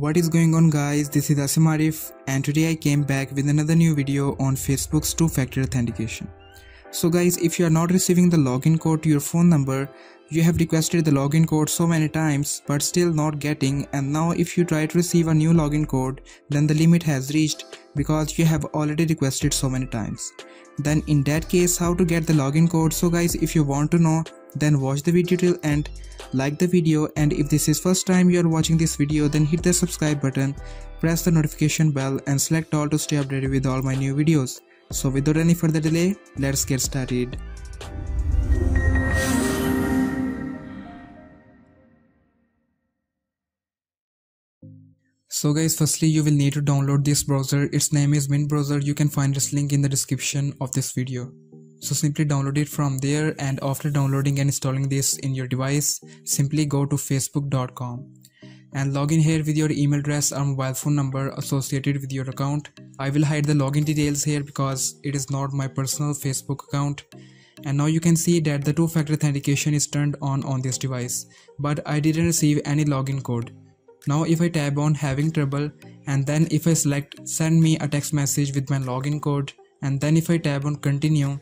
What is going on guys, this is Asim Arif and today I came back with another new video on Facebook's two-factor authentication. So guys, if you are not receiving the login code to your phone number, you have requested the login code so many times but still not getting and now if you try to receive a new login code, then the limit has reached because you have already requested so many times. Then in that case, how to get the login code? So guys, if you want to know, then watch the video till end like the video and if this is first time you are watching this video then hit the subscribe button press the notification bell and select all to stay updated with all my new videos. So without any further delay let's get started. So guys firstly you will need to download this browser. Its name is Mint browser. You can find this link in the description of this video. So simply download it from there and after downloading and installing this in your device, simply go to facebook.com and log in here with your email address or mobile phone number associated with your account. I will hide the login details here because it is not my personal Facebook account. And now you can see that the two-factor authentication is turned on on this device, but I didn't receive any login code. Now if I tab on having trouble and then if I select send me a text message with my login code and then if I tab on continue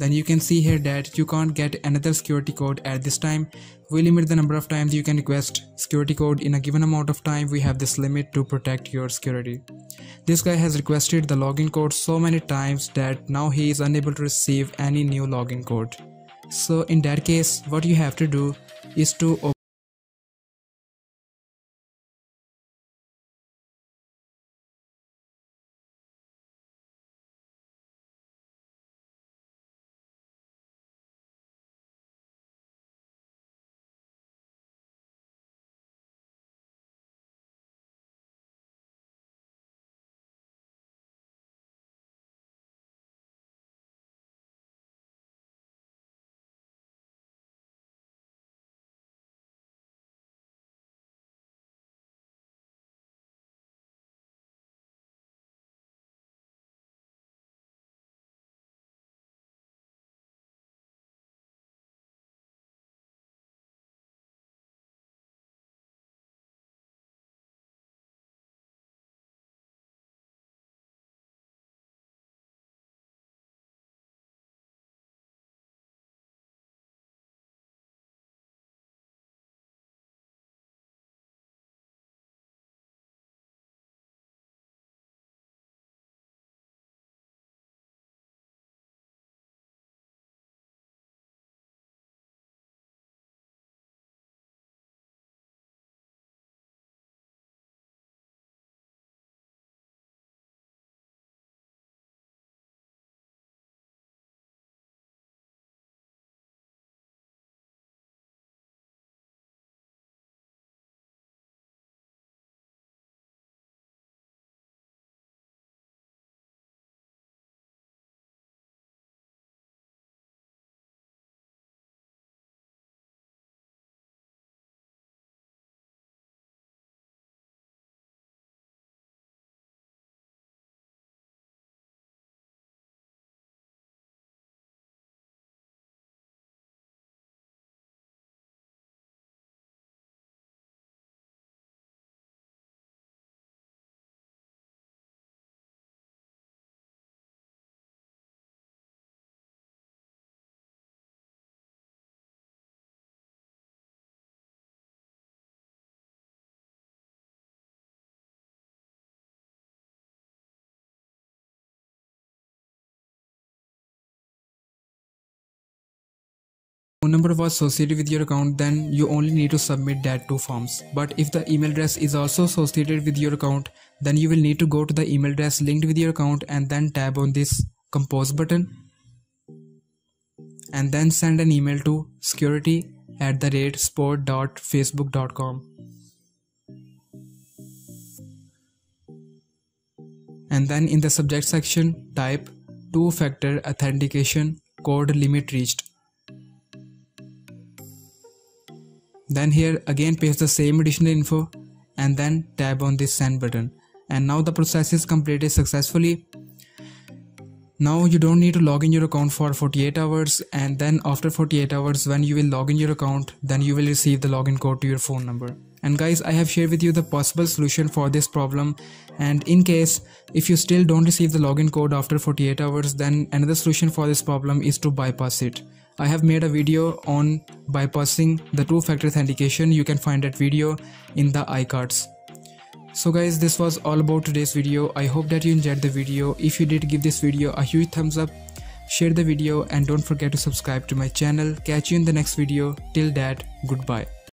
then you can see here that you can't get another security code at this time. We limit the number of times you can request security code in a given amount of time. We have this limit to protect your security. This guy has requested the login code so many times that now he is unable to receive any new login code. So in that case what you have to do is to phone number was associated with your account then you only need to submit that two forms. But if the email address is also associated with your account then you will need to go to the email address linked with your account and then tap on this compose button and then send an email to security at the rate support.facebook.com and then in the subject section type two-factor authentication code limit reached Then here again paste the same additional info and then tab on this send button. And now the process is completed successfully. Now you don't need to log in your account for 48 hours and then after 48 hours when you will log in your account then you will receive the login code to your phone number. and guys i have shared with you the possible solution for this problem and in case if you still don't receive the login code after 48 hours then another solution for this problem is to bypass it I have made a video on bypassing the two-factor authentication. You can find that video in the iCards. So guys, this was all about today's video. I hope that you enjoyed the video. If you did, give this video a huge thumbs up, share the video and don't forget to subscribe to my channel. Catch you in the next video. Till that, goodbye.